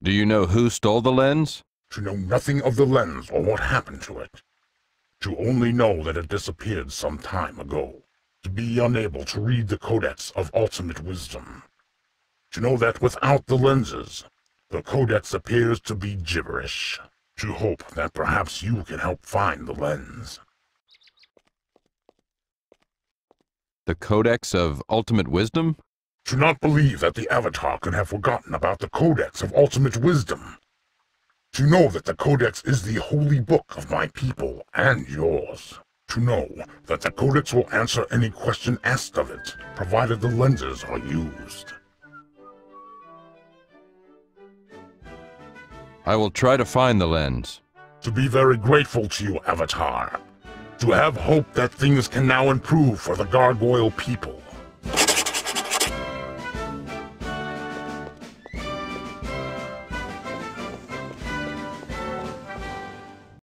Do you know who stole the lens? To know nothing of the lens or what happened to it. To only know that it disappeared some time ago. To be unable to read the Codex of Ultimate Wisdom. To know that without the lenses, the Codex appears to be gibberish. To hope that perhaps you can help find the lens. The Codex of Ultimate Wisdom? To not believe that the Avatar could have forgotten about the Codex of Ultimate Wisdom. To know that the Codex is the holy book of my people and yours. To know that the Codex will answer any question asked of it, provided the lenses are used. I will try to find the lens. To be very grateful to you, Avatar. To have hope that things can now improve for the Gargoyle people.